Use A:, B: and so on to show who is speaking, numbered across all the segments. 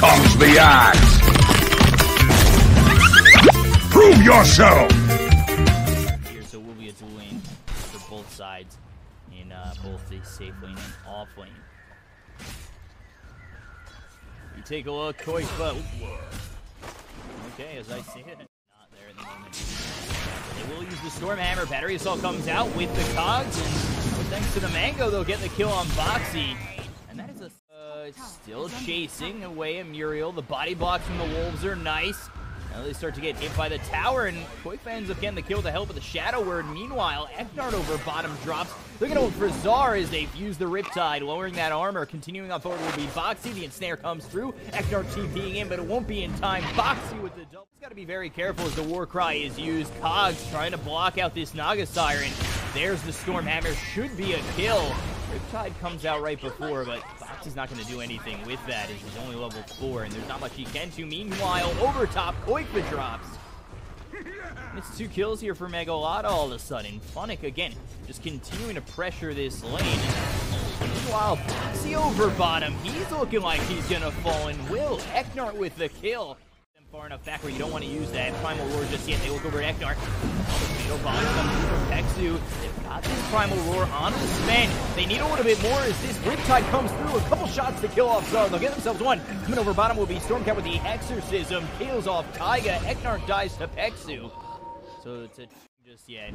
A: comes the axe! Prove yourself!
B: Here, so will be lane for both sides in uh, both the safe lane and off lane. You take a look, Koifa. Okay, as I see it, not there at the moment. They will use the Storm Hammer. Battery Assault comes out with the cogs, and thanks to the Mango, they'll get the kill on Boxi. Still chasing away at Muriel. The body blocks from the Wolves are nice. Now they start to get hit by the tower, and Koifa ends up getting the kill with the help of the Shadow Word. Meanwhile, Eknar over bottom drops. They're going to look for Zar as they fuse the Riptide, lowering that armor. Continuing on forward will be Boxi. The ensnare comes through. Eknar TPing in, but it won't be in time. Boxi with the double. He's got to be very careful as the War Cry is used. Cogs trying to block out this Naga Siren. There's the Stormhammer. Should be a kill. Riptide comes out right before, but Boxi's not going to do anything with that. He's only level 4, and there's not much he can do. Meanwhile, over top, Koifa drops. And it's two kills here for Megalada all of a sudden. Funnick, again, just continuing to pressure this lane. Meanwhile, Boxi over bottom. He's looking like he's going to fall, and Will Eknar with the kill far enough back where you don't want to use that Primal Roar just yet. They look over at Eknar. Bond comes from Pexu. They've got this Primal Roar on the Sven. They need a little bit more as this Riptide comes through. A couple shots to kill off Zar. They'll get themselves one. Coming over bottom will be Stormcat with the Exorcism. Kills off Taiga. Eknar dies to Pexu. So it's a just yet.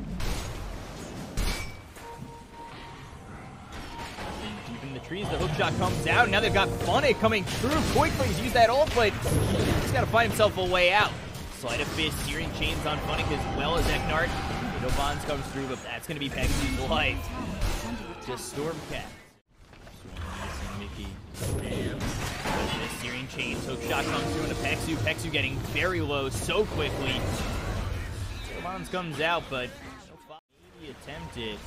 B: Deep in the trees, the hookshot comes out. Now they've got Funny coming through. Koifa's used that ult, but he's got to find himself a way out. Sleight of fist, searing chains on Funnick as well as Eknar. No bonds comes through, but that's going to be Pexy's life. Just Stormcat. Micke. This searing chains, hookshot comes through into Pexu. Pexu getting very low so quickly. Bonds comes out, but attempted.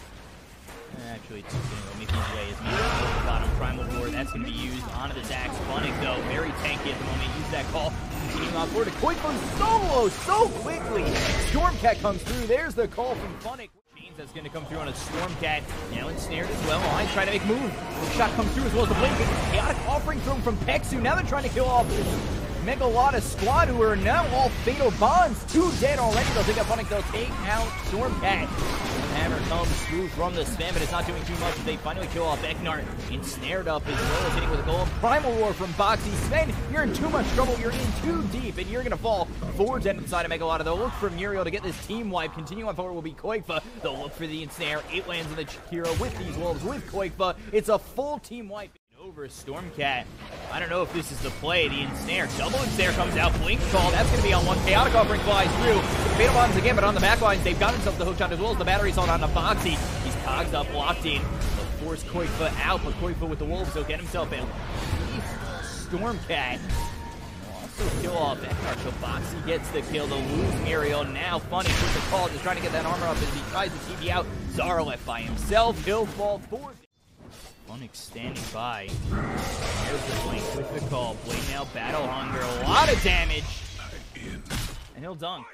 B: Actually, it's going to go Micke's way as Micke bottom primal roar. That's going to be used onto the Zax. Funnick, though, very tanky at the moment. Use that call. Continuing on forward to Koifa solo so quickly. Stormcat comes through. There's the call from Funnick. That's going to come through on a Stormcat. Now ensnared as well. Line trying to make move. The shot comes through as well as the blink. Chaotic offering through from Pexu. Now they're trying to kill off Megalada squad who are now all fatal bonds. Two dead already. They'll take out Funnick. They'll take out Stormcat. Hammer comes through from the spam, but it's not doing too much. They finally kill off Eknar. Ensnared up as well as hitting with a golem. Primal Roar from Boxi. Sven, you're in too much trouble. You're in too deep, and you're going to fall forwards and inside of Megalada. They'll look for Muriel to get this team wipe. Continue on forward will be Koifa. They'll look for the ensnare. It lands in the Chikira with these wolves with Koifa. It's a full team wipe over Stormcat. I don't know if this is the play. The ensnare, double ensnare comes out. Blink call. That's going to be on one. Chaotic offering flies through. Fatal Bonds again, but on the back lines, they've got themselves the hookshot as well as the battery assault on the Boxi. He's cogs up, locked in. They'll force Koifa out, but Koifa with the wolves, he'll get himself in. Stormcat. Kill off. So Boxi gets the kill. They'll lose Muriel. Now Funny with the call, just trying to get that armor up as he tries to TP out. Zara left by himself. He'll fall forward. Funnick standing by. There's the Blink with the call. Blade now battle hunger. A lot of damage. And he'll dunk.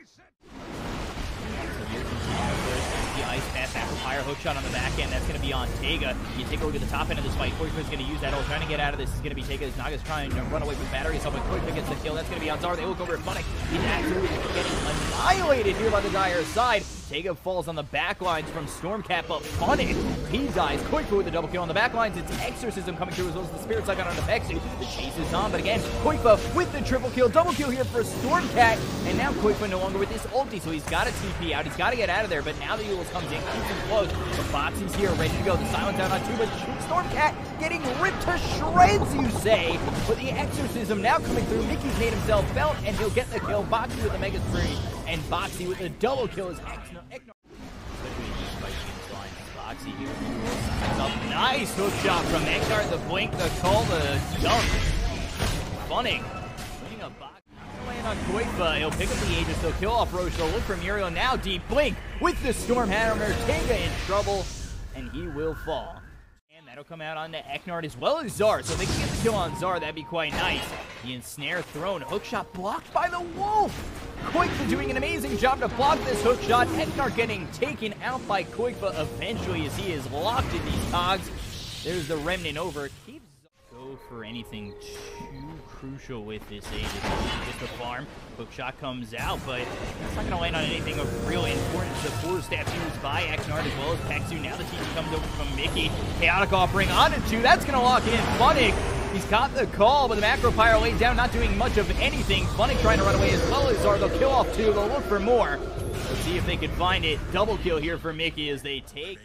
B: The Ice Path after fire hook shot on the back end. That's going to be on Taiga. You take a look at the top end of this fight. Koifa's going to use that ult. Trying to get out of this is going to be Taiga. Naga's trying to run away from battery. So Koifa gets the kill, that's going to be on Zar. They look over at Funnick. He's absolutely getting annihilated here by the Dire side. Taiga falls on the back lines from Stormcat, but Funnick, he dies. Koifa with the double kill on the back lines. It's Exorcism coming through as well as the Spirit Cyclone on the Pexu. The chase is on, but again, Koifa with the triple kill. Double kill here for Stormcat. And now Koifa no longer with this ulti, so he's got to a TP out. He's got to get out of there, but now the Euless comes in, keeps him close. The Boxi's here, ready to go. The silence out on two, but Stormcat getting ripped to shreds, you say. But the Exorcism now coming through. Micke's made himself felt, and he'll get the kill. Boxi with the Mega Spree, and Boxi with the double kill is. A nice hook shot from Eknar. The blink, the call, the dunk. Funning. Land on Koifa. He'll pick up the Aegis. He'll kill off Roche. They'll look for Muriel now. Deep blink with the Storm Hammer. Taiga in trouble, and he will fall. And that'll come out onto Eknar as well as Zar. So if they can get the kill on Zar, that'd be quite nice. The ensnare thrown. Hookshot blocked by the Wolf. Koifa doing an amazing job to block this hook shot. Eknar getting taken out by Koifa eventually as he is locked in these cogs. There's the remnant over. Keeps look for anything too crucial with this Aegis. Just a farm. Hook shot comes out, but it's not going to land on anything of real importance. The Force Staff used by Xnard as well as Paxu. Now the TP comes over from Micke. Chaotic offering on onto two. That's going to lock in Funnick. He's got the call, but the Macropyre laid down, not doing much of anything. Funnick trying to run away as well as Zar. They'll kill off two. They'll look for more. Let's see if they can find it. Double kill here for Micke as they take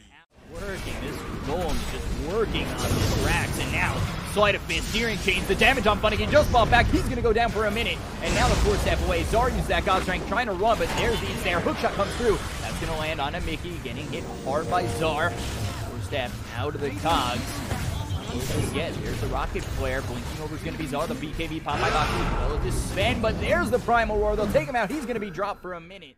B: working. This Golem's just working on the racks, and now Sleight of Fist, Searing Chains, the damage on Funnigan just fall back. He's to go down for a minute, and now the Force Staff away. Zar uses that God Strength, trying to run, but there's the there. Hookshot comes through. That's to land on a Micke, getting hit hard by Zar. Four step out of the cogs. Yes, there's the rocket flare. Blinking over is going to be Zar. The BKB pop by Baku. Well, just Sven, but there's the Primal Roar. They'll take him out. He's going to be dropped for a minute.